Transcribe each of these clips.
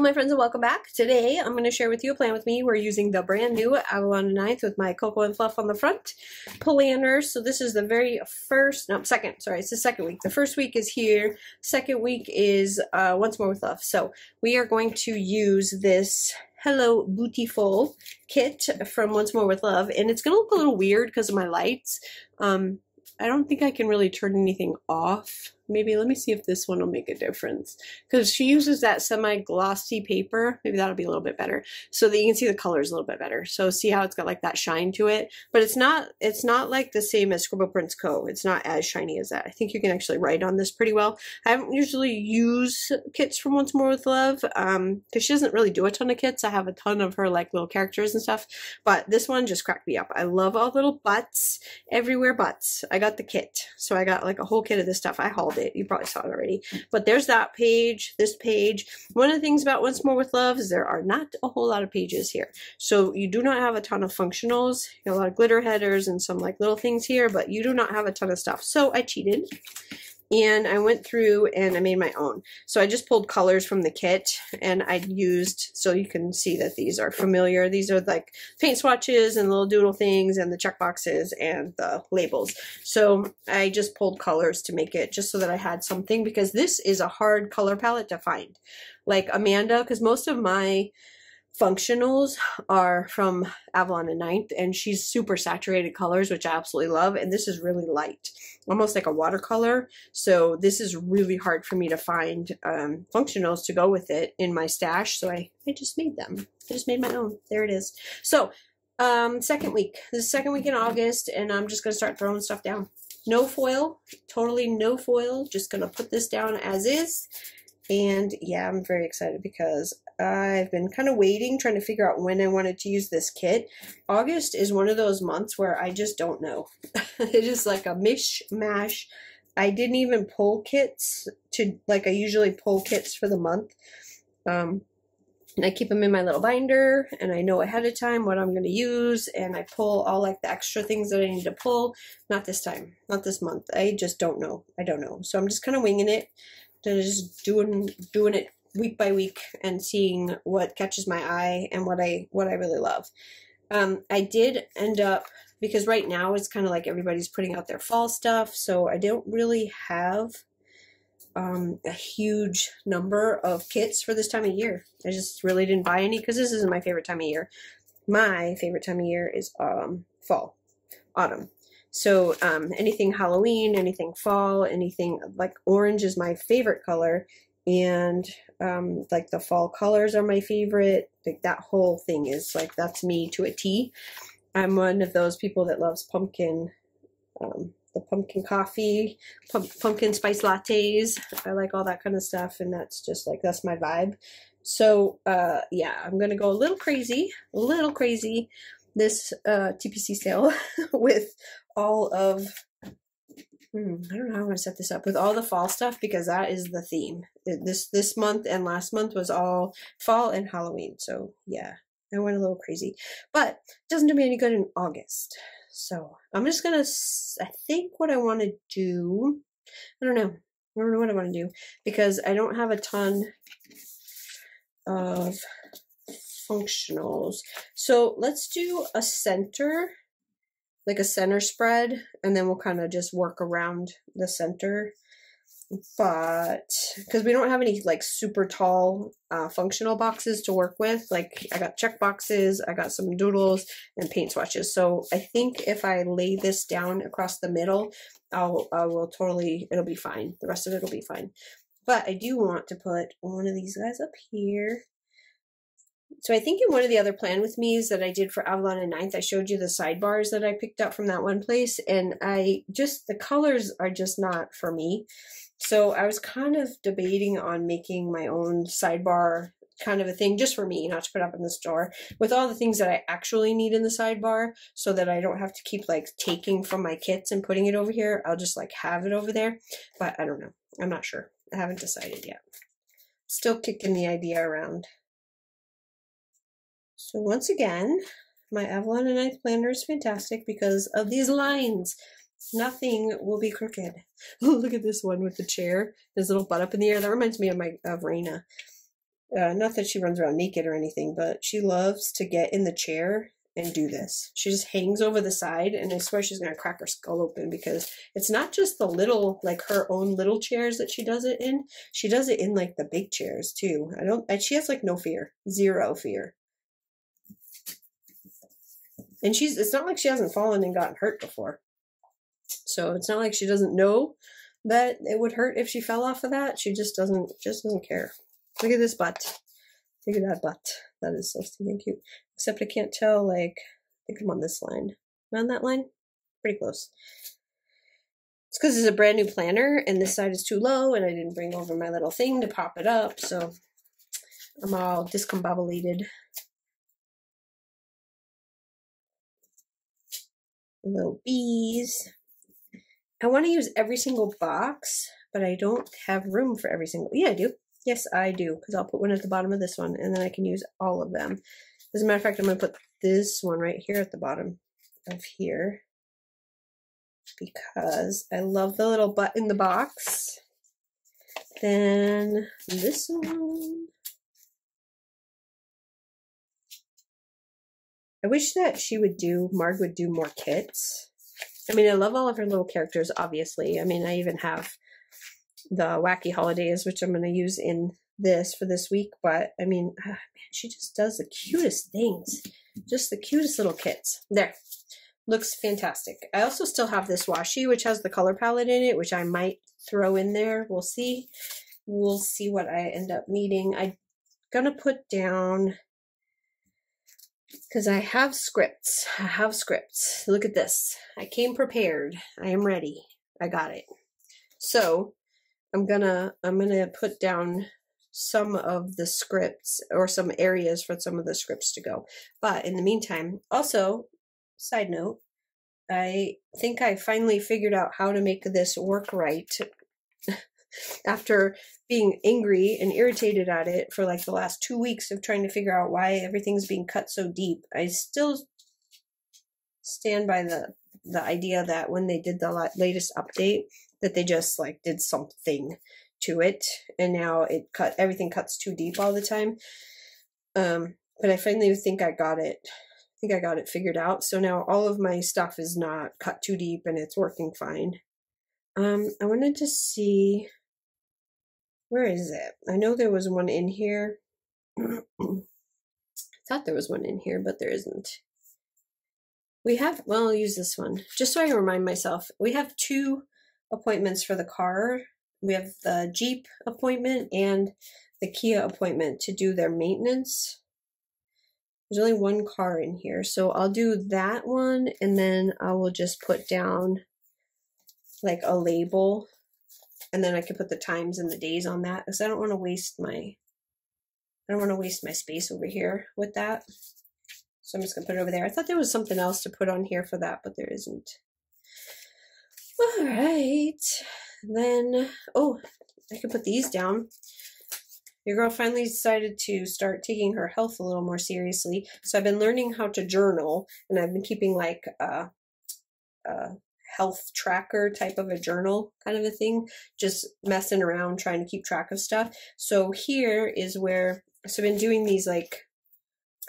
Hello my friends and welcome back. Today I'm going to share with you a plan with me. We're using the brand new Avalon 9th with my Cocoa and Fluff on the front planner. So this is the very first, no second, sorry, it's the second week. The first week is here. Second week is uh, Once More with Love. So we are going to use this Hello Booty-ful kit from Once More with Love and it's going to look a little weird because of my lights. Um, I don't think I can really turn anything off maybe let me see if this one will make a difference. Because she uses that semi-glossy paper maybe that'll be a little bit better so that you can see the colors a little bit better. So see how it's got like that shine to it? But it's not it's not like the same as Scribble Prints Co. It's not as shiny as that. I think you can actually write on this pretty well. I haven't usually used kits from Once More with Love um because she doesn't really do a ton of kits. I have a ton of her like little characters and stuff but this one just cracked me up. I love all little butts everywhere butts. I got the kit. So I got like a whole kit of this stuff. I hauled it. You probably saw it already. But there's that page, this page. One of the things about Once More with Love is there are not a whole lot of pages here. So you do not have a ton of functionals. You have a lot of glitter headers and some like little things here, but you do not have a ton of stuff. So I cheated and I went through and I made my own. So I just pulled colors from the kit and I used, so you can see that these are familiar. These are like paint swatches and little doodle things and the check boxes and the labels. So I just pulled colors to make it just so that I had something because this is a hard color palette to find. Like Amanda, because most of my functionals are from Avalon and Ninth, and she's super saturated colors, which I absolutely love. And this is really light, almost like a watercolor. So this is really hard for me to find um, functionals to go with it in my stash. So I, I just made them. I just made my own. There it is. So um, second week. Is second week in August, and I'm just going to start throwing stuff down. No foil, totally no foil. Just going to put this down as is. And yeah, I'm very excited because I've been kind of waiting, trying to figure out when I wanted to use this kit. August is one of those months where I just don't know. it is like a mishmash. I didn't even pull kits to, like I usually pull kits for the month. Um, and I keep them in my little binder and I know ahead of time what I'm going to use and I pull all like the extra things that I need to pull. Not this time, not this month. I just don't know. I don't know. So I'm just kind of winging it. Just doing doing it week by week and seeing what catches my eye and what I what I really love. Um, I did end up because right now it's kind of like everybody's putting out their fall stuff, so I don't really have um, a huge number of kits for this time of year. I just really didn't buy any because this isn't my favorite time of year. My favorite time of year is um, fall, autumn. So um, anything Halloween, anything fall, anything like orange is my favorite color, and um, like the fall colors are my favorite. Like that whole thing is like that's me to a T. I'm one of those people that loves pumpkin, um, the pumpkin coffee, pumpkin spice lattes. I like all that kind of stuff, and that's just like that's my vibe. So uh, yeah, I'm gonna go a little crazy, a little crazy this uh, TPC sale with all of Hmm, I don't know how I'm gonna set this up with all the fall stuff because that is the theme. This this month and last month was all fall and Halloween. So yeah, I went a little crazy, but it doesn't do me any good in August. So I'm just gonna. I think what I want to do. I don't know. I don't know what I want to do because I don't have a ton of functionals. So let's do a center like a center spread and then we'll kind of just work around the center. But because we don't have any like super tall uh, functional boxes to work with like I got check boxes I got some doodles and paint swatches. So I think if I lay this down across the middle I'll I will totally it'll be fine. The rest of it will be fine. But I do want to put one of these guys up here so I think in one of the other plan with me's that I did for Avalon and Ninth, I showed you the sidebars that I picked up from that one place, and I just the colors are just not for me. So I was kind of debating on making my own sidebar kind of a thing just for me, not to put up in the store, with all the things that I actually need in the sidebar so that I don't have to keep like taking from my kits and putting it over here. I'll just like have it over there. But I don't know. I'm not sure. I haven't decided yet. Still kicking the idea around. So once again, my Avalon and Ninth planner is fantastic because of these lines. Nothing will be crooked. look at this one with the chair, his little butt up in the air. That reminds me of my of Raina. Uh, not that she runs around naked or anything, but she loves to get in the chair and do this. She just hangs over the side, and I swear she's gonna crack her skull open because it's not just the little, like her own little chairs that she does it in. She does it in like the big chairs too. I don't. And she has like no fear, zero fear. And she's. It's not like she hasn't fallen and gotten hurt before. So it's not like she doesn't know that it would hurt if she fell off of that. She just doesn't. Just doesn't care. Look at this butt. Look at that butt. That is so stinking cute. Except I can't tell, like, I think I'm on this line. Am on that line? Pretty close. It's because it's a brand new planner and this side is too low and I didn't bring over my little thing to pop it up. So I'm all discombobulated. Little bees. I want to use every single box, but I don't have room for every single. Yeah, I do. Yes, I do, because I'll put one at the bottom of this one, and then I can use all of them. As a matter of fact, I'm going to put this one right here at the bottom of here, because I love the little butt in the box. Then this one. I wish that she would do, Marg would do more kits. I mean, I love all of her little characters, obviously. I mean, I even have the wacky holidays, which I'm going to use in this for this week. But I mean, ah, man, she just does the cutest things. Just the cutest little kits. There. Looks fantastic. I also still have this washi, which has the color palette in it, which I might throw in there. We'll see. We'll see what I end up needing. I'm going to put down because I have scripts. I have scripts. Look at this. I came prepared. I am ready. I got it. So I'm gonna I'm gonna put down some of the scripts or some areas for some of the scripts to go. But in the meantime, also, side note, I think I finally figured out how to make this work right after being angry and irritated at it for like the last two weeks of trying to figure out why everything's being cut so deep. I still stand by the the idea that when they did the latest update, that they just like did something to it and now it cut everything cuts too deep all the time um but i finally think i got it i think i got it figured out so now all of my stuff is not cut too deep and it's working fine um i wanted to see where is it? I know there was one in here. I thought there was one in here but there isn't. We have well i'll use this one. Just so i remind myself we have two appointments for the car. We have the Jeep appointment and the Kia appointment to do their maintenance. There's only one car in here, so I'll do that one and then I will just put down like a label and then I can put the times and the days on that because I don't want to waste my I don't want to waste my space over here with that. So I'm just gonna put it over there. I thought there was something else to put on here for that, but there isn't. All right. Then, oh, I can put these down. Your girl finally decided to start taking her health a little more seriously. So I've been learning how to journal, and I've been keeping like a, a health tracker type of a journal kind of a thing, just messing around trying to keep track of stuff. So here is where so I've been doing these like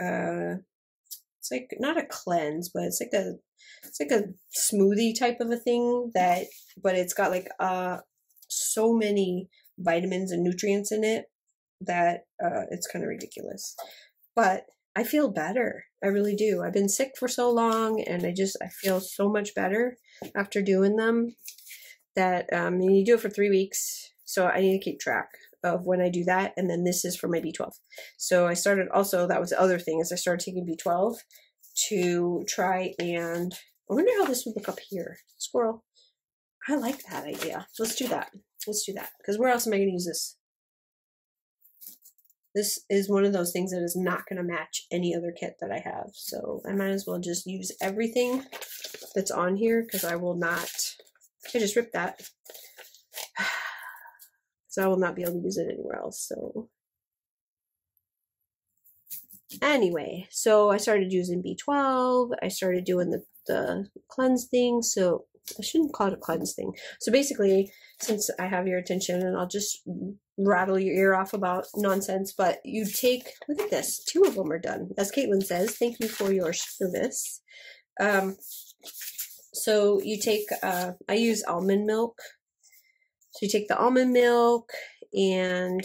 uh it's like not a cleanse, but it's like a it's like a smoothie type of a thing that but it's got like uh so many vitamins and nutrients in it that uh it's kind of ridiculous. But i feel better. I really do. I've been sick for so long and i just i feel so much better after doing them that um you do it for three weeks so i need to keep track of when i do that and then this is for my b12 so i started also that was the other thing is i started taking b12 to try and I wonder how this would look up here. Squirrel. I like that idea. Let's do that. Let's do that. Because where else am I going to use this? This is one of those things that is not going to match any other kit that I have. So I might as well just use everything that's on here because I will not. I just ripped that. So I will not be able to use it anywhere else. So anyway, so I started using B12. I started doing the the cleanse thing. So I shouldn't call it a cleanse thing. So basically, since I have your attention and I'll just rattle your ear off about nonsense, but you take, look at this, two of them are done. As Caitlin says, thank you for your service. Um, so you take, uh, I use almond milk. So you take the almond milk and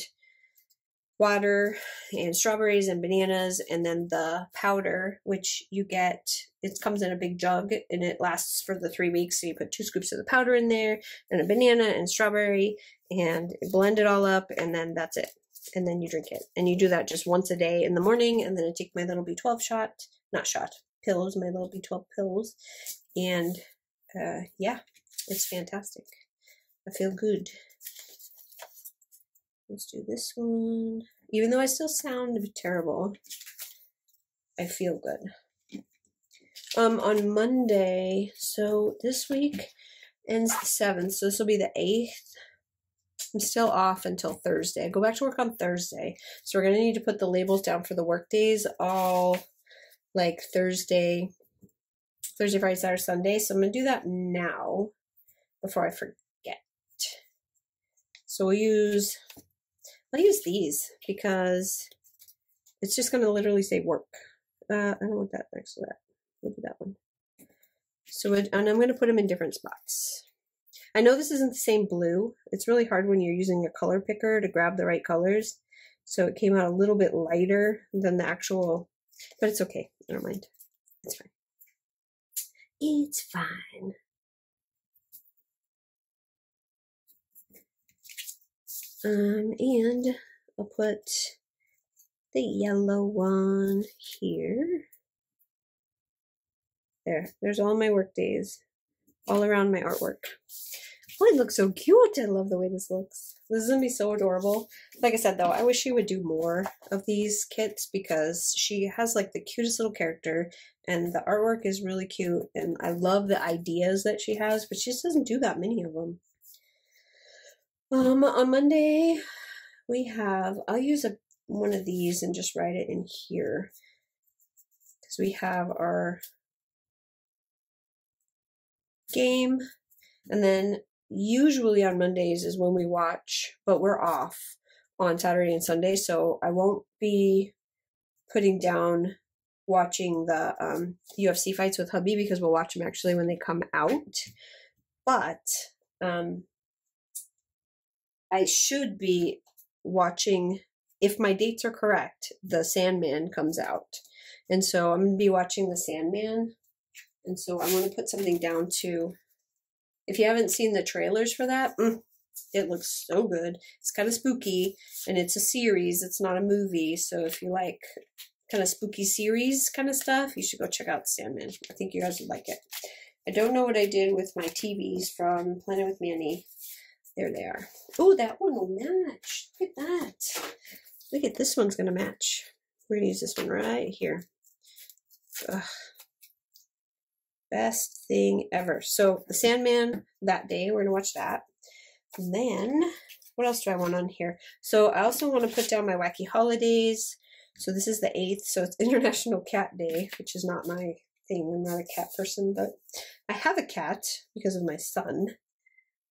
water and strawberries and bananas and then the powder which you get it comes in a big jug and it lasts for the three weeks so you put two scoops of the powder in there and a banana and strawberry and blend it all up and then that's it and then you drink it and you do that just once a day in the morning and then i take my little b12 shot not shot pills my little b12 pills and uh, yeah it's fantastic i feel good Let's do this one. Even though I still sound terrible, I feel good. Um, on Monday, so this week ends the 7th, so this will be the 8th. I'm still off until Thursday. I go back to work on Thursday. So we're going to need to put the labels down for the work days all like Thursday, Thursday, Friday, Saturday, Sunday. So I'm going to do that now before I forget. So we'll use I'll use these because it's just going to literally say work. Uh, I don't want that next to that. We'll do that one. So, and I'm going to put them in different spots. I know this isn't the same blue. It's really hard when you're using a color picker to grab the right colors. So it came out a little bit lighter than the actual, but it's okay. Don't mind. It's fine. It's fine. Um, and I'll put the yellow one here. There, there's all my work days, all around my artwork. Oh, it looks so cute. I love the way this looks. This is going to be so adorable. Like I said, though, I wish she would do more of these kits because she has, like, the cutest little character and the artwork is really cute. And I love the ideas that she has, but she just doesn't do that many of them. Um, on Monday, we have, I'll use a, one of these and just write it in here. Because we have our game. And then usually on Mondays is when we watch, but we're off on Saturday and Sunday. So I won't be putting down watching the um, UFC fights with hubby because we'll watch them actually when they come out. But um, I should be watching, if my dates are correct, The Sandman comes out. And so I'm going to be watching The Sandman. And so I want to put something down to, if you haven't seen the trailers for that, mm, it looks so good. It's kind of spooky and it's a series, it's not a movie. So if you like kind of spooky series kind of stuff, you should go check out Sandman. I think you guys would like it. I don't know what I did with my TVs from Planet with Manny. There they are. Oh, that one will match. Look at that. Look at this one's going to match. We're going to use this one right here. Ugh. Best thing ever. So the Sandman that day, we're going to watch that. And then, what else do I want on here? So I also want to put down my wacky holidays. So this is the 8th, so it's International Cat Day, which is not my thing. I'm not a cat person, but I have a cat because of my son.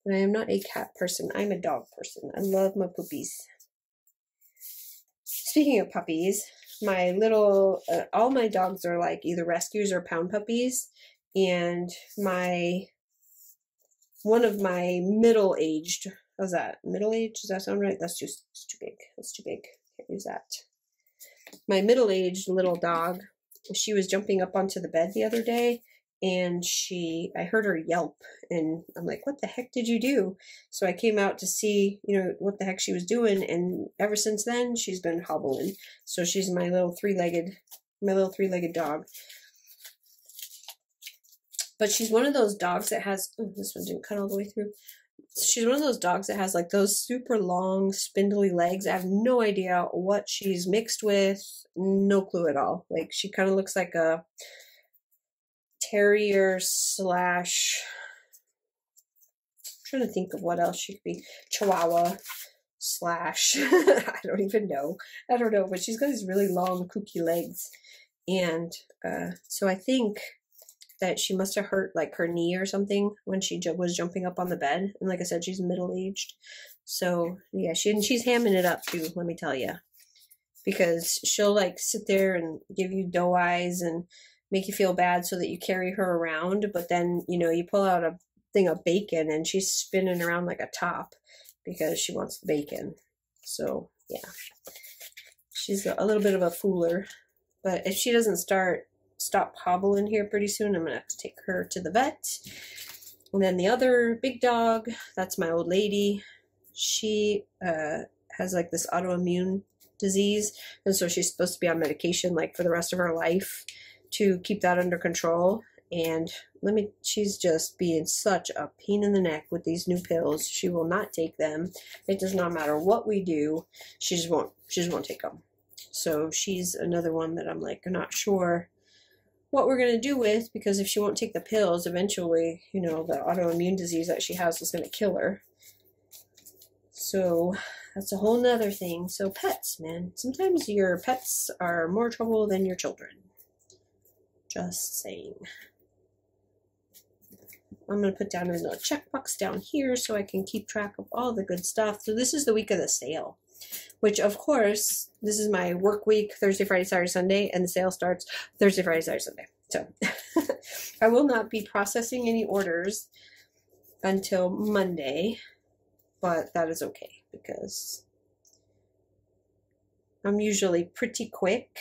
But I am not a cat person. I'm a dog person. I love my puppies. Speaking of puppies, my little, uh, all my dogs are like either rescues or pound puppies. And my, one of my middle aged, how's that? Middle aged? Does that sound right? That's just that's too big. That's too big. Can't use that. My middle aged little dog, she was jumping up onto the bed the other day and she i heard her yelp and i'm like what the heck did you do so i came out to see you know what the heck she was doing and ever since then she's been hobbling so she's my little three-legged my little three-legged dog but she's one of those dogs that has oh, this one didn't cut all the way through. She's one of those dogs that has like those super long spindly legs. I have no idea what she's mixed with. No clue at all. Like she kind of looks like a terrier slash I'm trying to think of what else she could be. Chihuahua slash I don't even know. I don't know but she's got these really long kooky legs. And uh, so I think that she must have hurt like her knee or something when she ju- was jumping up on the bed. And like I said, she's middle aged. So yeah, she and she's hamming it up too, let me tell you. Because she'll like sit there and give you doe eyes and make you feel bad so that you carry her around, but then, you know, you pull out a thing of bacon and she's spinning around like a top because she wants the bacon. So, yeah. She's a little bit of a fooler. But if she doesn't start stop hobbling here pretty soon, I'm gonna have to take her to the vet. And then the other big dog, that's my old lady. She uh, has like this autoimmune disease, and so she's supposed to be on medication like for the rest of her life to keep that under control. And let me, she's just being such a pain in the neck with these new pills. She will not take them. It does not matter what we do. She just won't, she just won't take them. So she's another one that I'm like, not sure what we're going to do with because if she won't take the pills, eventually, you know, the autoimmune disease that she has is going to kill her. So that's a whole nother thing. So pets, man. Sometimes your pets are more trouble than your children. Just saying. I'm going to put down a little checkbox down here so I can keep track of all the good stuff. So this is the week of the sale which of course, this is my work week, Thursday, Friday, Saturday, Sunday, and the sale starts Thursday, Friday, Saturday, Sunday. So I will not be processing any orders until Monday, but that is okay because I'm usually pretty quick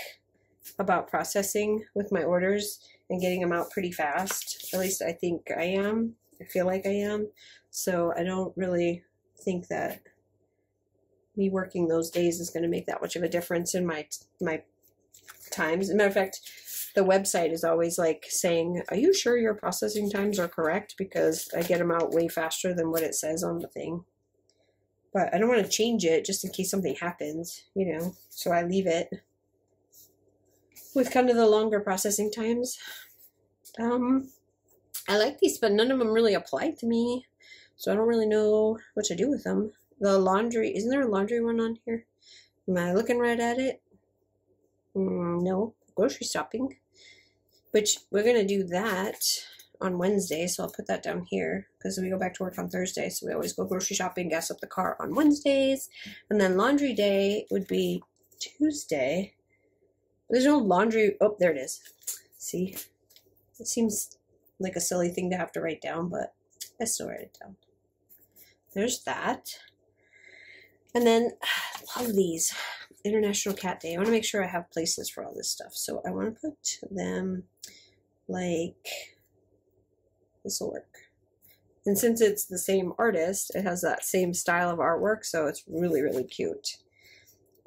about processing with my orders and getting them out pretty fast. At least I think I am. I feel like I am. So I don't really think that me working those days is going to make that much of a difference in my my times. As a matter of fact, the website is always like saying, "Are you sure your processing times are correct?" Because I get them out way faster than what it says on the thing. But I don't want to change it just in case something happens, you know. So I leave it with kind of the longer processing times. Um, I like these, but none of them really apply to me, so I don't really know what to do with them. The laundry, isn't there a laundry one on here? Am I looking right at it? Mm, no, grocery shopping. Which we're going to do that on Wednesday, so I'll put that down here because we go back to work on Thursday, so we always go grocery shopping, gas up the car on Wednesdays, and then laundry day would be Tuesday. There's no laundry. Oh, there it is. See, it seems like a silly thing to have to write down, but I still write it down. There's that. And then, love these. International Cat Day. I want to make sure I have places for all this stuff. So I want to put them like this will work. And since it's the same artist, it has that same style of artwork, so it's really, really cute.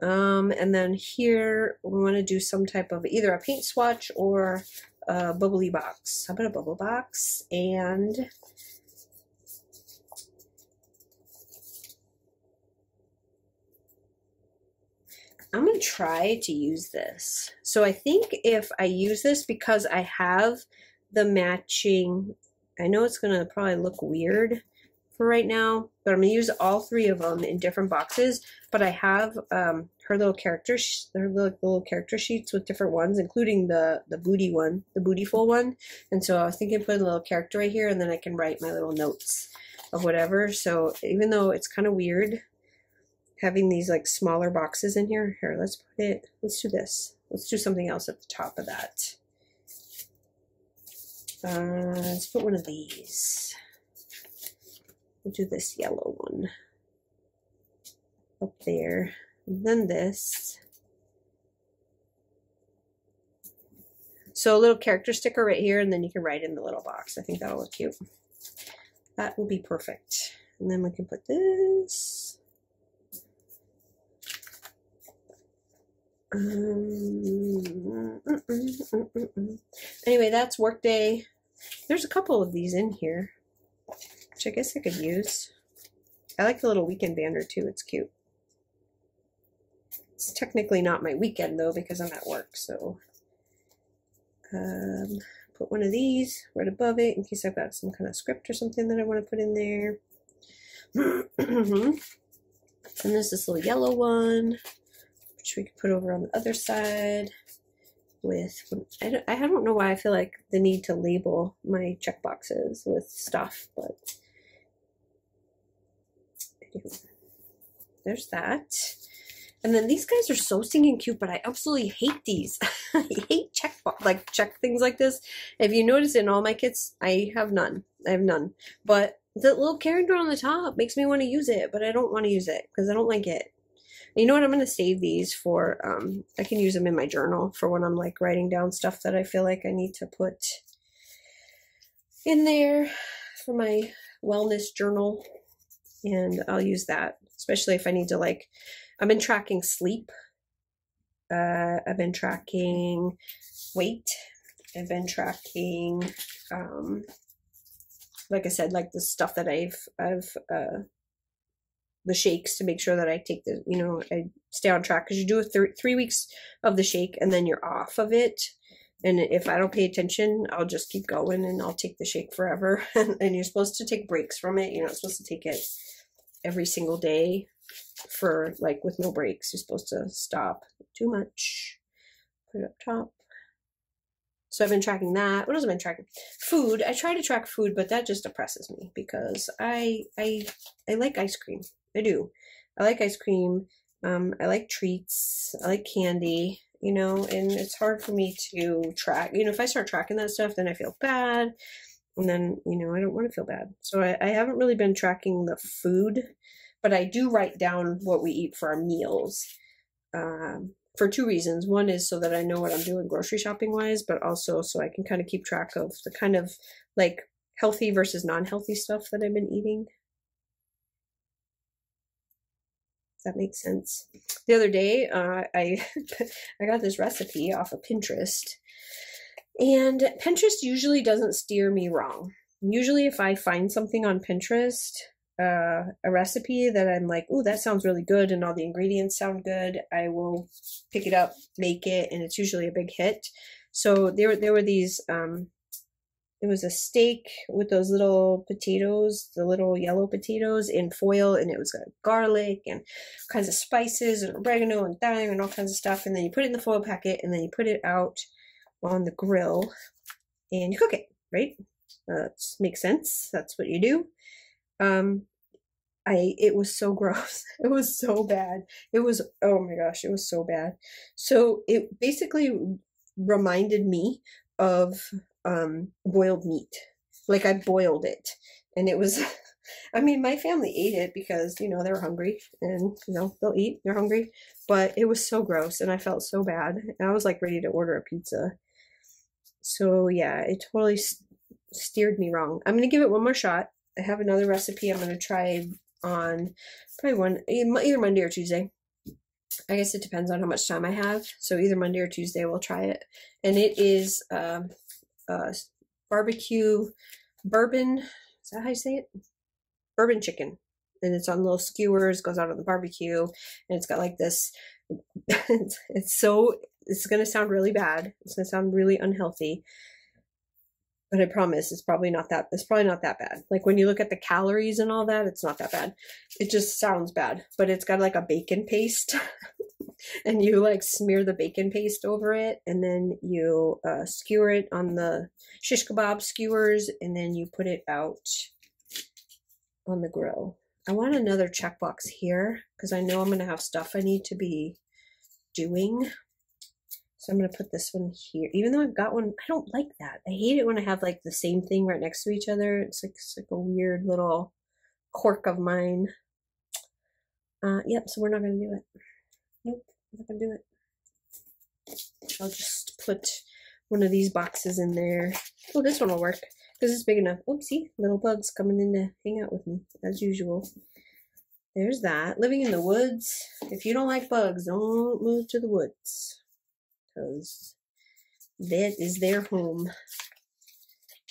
Um, and then here, we want to do some type of either a paint swatch or a bubbly box. How about a bubble box? And I'm going to try to use this. So I think if I use this because I have the matching, I know it's going to probably look weird for right now, but I'm going to use all three of them in different boxes, but I have um, her little character, her little, little character sheets with different ones, including the, the booty one, the bootyful one. And so I was thinking put a little character right here and then I can write my little notes of whatever. So even though it's kind of weird, having these like smaller boxes in here. Here, let's put it, let's do this. Let's do something else at the top of that. Uh, let's put one of these. We'll do this yellow one up there. And then this. So a little character sticker right here, and then you can write in the little box. I think that'll look cute. That will be perfect. And then we can put this Um, mm, mm, mm, anyway, that's workday. There's a couple of these in here, which I guess I could use. I like the little weekend banner too. It's cute. It's technically not my weekend though because I'm at work. So um, put one of these right above it in case I've got some kind of script or something that I want to put in there. and there's this little yellow one which we could put over on the other side. with, I don't, I don't know why I feel like the need to label my check boxes with stuff, but there's that. And then these guys are so stinking cute, but I absolutely hate these. I hate check like check things like this. If you notice in all my kits, I have none. I have none. But the little character on the top makes me want to use it, but I don't want to use it because I don't like it. You know what? I'm going to save these for, um, I can use them in my journal for when I'm like writing down stuff that I feel like I need to put in there for my wellness journal. And I'll use that, especially if I need to like, I've been tracking sleep. Uh, I've been tracking weight. I've been tracking, um, like I said, like the stuff that I've, I've, uh, the shakes to make sure that I take the, you know, I stay on track because you do a th- three weeks of the shake and then you're off of it. And if I don't pay attention, I'll just keep going and I'll take the shake forever. and you're supposed to take breaks from it. You're not supposed to take it every single day for like with no breaks. You're supposed to stop too much. Put it up top. So I've been tracking that. What else have I been tracking? Food. I try to track food, but that just depresses me because I I I like ice cream. I do. I like ice cream. Um, I like treats. I like candy. You know, and it's hard for me to track. You know, if I start tracking that stuff, then I feel bad, and then you know I don't want to feel bad. So I, I haven't really been tracking the food, but I do write down what we eat for our meals. Um, for two reasons. One is so that I know what I'm doing grocery shopping wise, but also so I can kind of keep track of the kind of like healthy versus non healthy stuff that I've been eating. Does that make sense? The other day, uh, I I got this recipe off of Pinterest, and Pinterest usually doesn't steer me wrong. Usually, if I find something on Pinterest uh, a recipe that I'm like, oh, that sounds really good, and all the ingredients sound good, I will pick it up, make it, and it's usually a big hit. So there, there were these. Um, it was a steak with those little potatoes, the little yellow potatoes in foil, and it was got garlic and kinds of spices and oregano and thyme and all kinds of stuff. And then you put it in the foil packet, and then you put it out on the grill, and you cook it. Right? That makes sense. That's what you do um I it was so gross. It was so bad. It was oh my gosh, it was so bad. So it basically reminded me of um boiled meat. Like I boiled it and it was I mean my family ate it because, you know, they were hungry and you know, they'll eat, they're hungry, but it was so gross and I felt so bad. And I was like ready to order a pizza. So yeah, it totally steered me wrong. I'm going to give it one more shot I have another recipe I'm going to try on probably one either Monday or Tuesday. I guess it depends on how much time I have. So either Monday or Tuesday we'll try it. And it is um, uh, barbecue bourbon. Is that how you say it? Bourbon chicken. And it's on little skewers, goes out on the barbecue, and it's got like this. it's, it's so. It's gonna sound really bad. It's gonna sound really unhealthy but I promise it's probably not that it's probably not that bad. Like when you look at the calories and all that, it's not that bad. It just sounds bad, but it's got like a bacon paste. and you like smear the bacon paste over it and then you uh, skewer it on the shish kebab skewers and then you put it out on the grill. I want another checkbox here because I know I'm going to have stuff I need to be doing so I'm going to put this one here. Even though I've got one, I don't like that. I hate it when I have like the same thing right next to each other. It's like, it's like a weird little quirk of mine. Uh, yep, so we're not going to do it. Nope, going to do it. I'll just put one of these boxes in there. Oh, this one will work because it's big enough. Oopsie, little bugs coming in to hang out with me as usual. There's that. Living in the woods. If you don't like bugs, don't move to the woods because that is their home.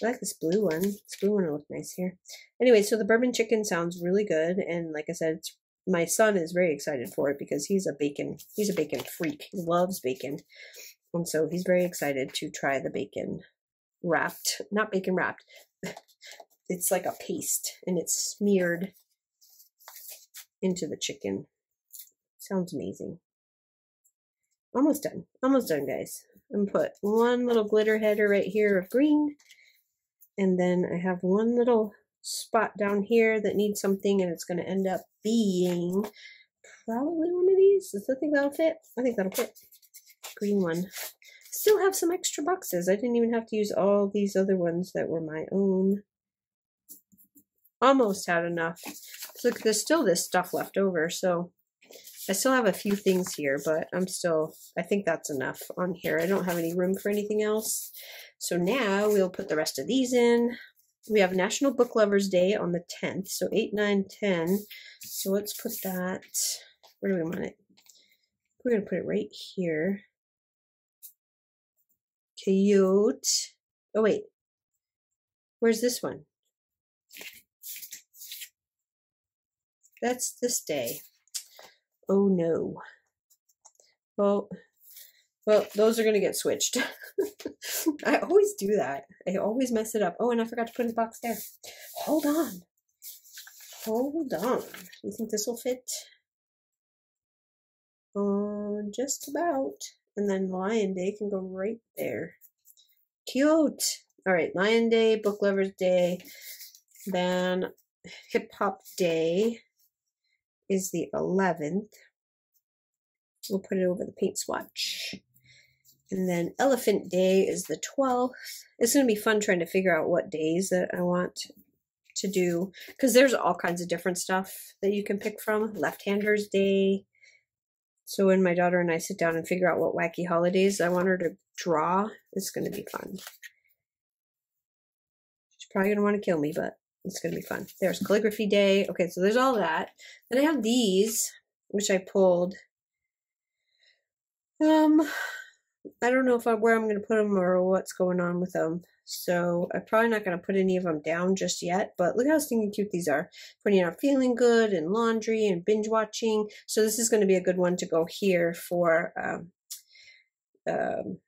I like this blue one. This blue one will look nice here. Anyway, so the bourbon chicken sounds really good, and like I said, my son is very excited for it because he's a bacon he's a bacon freak. He loves bacon, and so he's very excited to try the bacon wrapped, not bacon wrapped. it's like a paste, and it's smeared into the chicken. Sounds amazing. almost done. Almost done, guys. I'm put one little glitter header right here of green. And then I have one little spot down here that needs something and it's going to end up being probably one of these. Does that think that'll fit? I think that'll fit. Green one. Still have some extra boxes. I didn't even have to use all these other ones that were my own. Almost had enough. So look, there's still this stuff left over, so I still have a few things here, but I'm still, I think that's enough on here. I don't have any room for anything else. So now we'll put the rest of these in. We have National Book Lovers Day on the 10th, so 8, 9, 10. So let's put that, where do we want it? We're going to put it right here. Cute. Oh, wait. Where's this one? That's this day. Oh no. Well, well, those are going to get switched. I always do that. I always mess it up. Oh, and I forgot to put in the box there. Hold on. Hold on. You think this will fit? Uh, just about. And then Lion Day can go right there. Cute. All right, Lion Day, Book Lovers Day. Then Hip Hop Day is the 11th. We'll put it over the paint swatch. And then Elephant Day is the 12th. It's going to be fun trying to figure out what days that I want to do. Because there's all kinds of different stuff that you can pick from. Left-Handers Day. So when my daughter and I sit down and figure out what wacky holidays I want her to draw, it's going to be fun. She's probably going to want to kill me, but it's going to be fun. There's calligraphy day. Okay, so there's all that. Then I have these, which I pulled. Um, I don't know if I, where I'm going to put them or what's going on with them. So I'm probably not going to put any of them down just yet. But look how stinking cute these are. When you're not feeling good and laundry and binge watching. So this is going to be a good one to go here for um, um,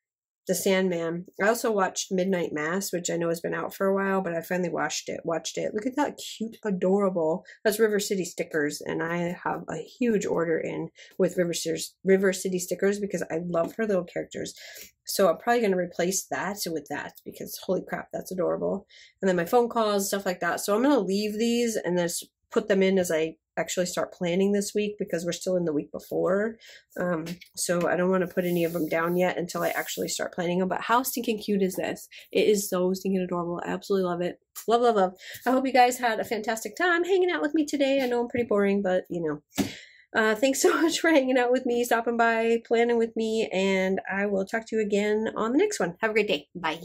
the Sandman. I also watched Midnight Mass, which I know has been out for a while, but I finally watched it. Watched it. Look at that cute, adorable. That's River City stickers, and I have a huge order in with River City, River City stickers because I love her little characters. So I'm probably going to replace that with that because holy crap, that's adorable. And then my phone calls, stuff like that. So I'm going to leave these and then put them in as I actually start planning this week because we're still in the week before. Um, so I don't want to put any of them down yet until I actually start planning them. But how stinking cute is this? It is so stinking adorable. I absolutely love it. Love, love, love. I hope you guys had a fantastic time hanging out with me today. I know I'm pretty boring, but you know. Uh, thanks so much for hanging out with me, stopping by, planning with me, and I will talk to you again on the next one. Have a great day. Bye.